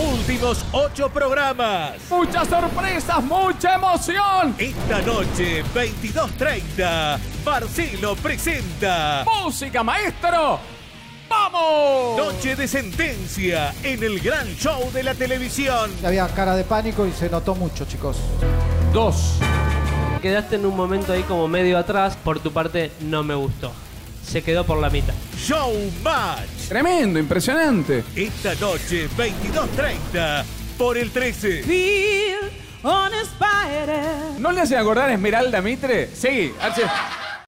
Últimos ocho programas. Muchas sorpresas, mucha emoción. Esta noche, 22.30, Marcelo presenta Música, maestro. ¡Vamos! Noche de Sentencia en el gran show de la televisión. Había cara de pánico y se notó mucho, chicos. Dos. Quedaste en un momento ahí como medio atrás, por tu parte no me gustó. Se quedó por la mitad. Showmatch. Tremendo, impresionante. Esta noche, 22.30, por el 13. Feel uninspired. ¿No le hacen acordar a Esmeralda Mitre? Sí, hace-